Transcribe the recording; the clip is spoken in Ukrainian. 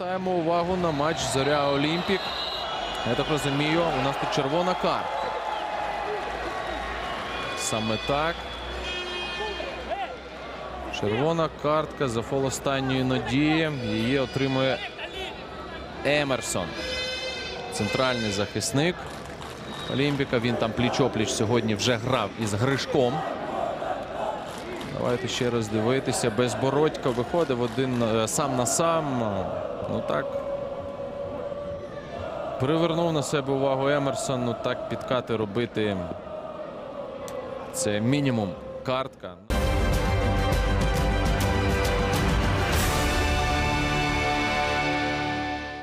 Звертаємо увагу на матч Зоря Олімпік. Я так розумію, у нас тут червона картка. Саме так. Червона картка за фол останньої надії. Її отримує Емерсон. Центральний захисник Олімпіка. Він там пліч-опліч сьогодні вже грав із Гришком. Давайте ще раз дивитися. Безбородько виходив один е, сам на сам. Ну так. Привернув на себе увагу Емерсон. Ну так підкати робити. Це мінімум картка.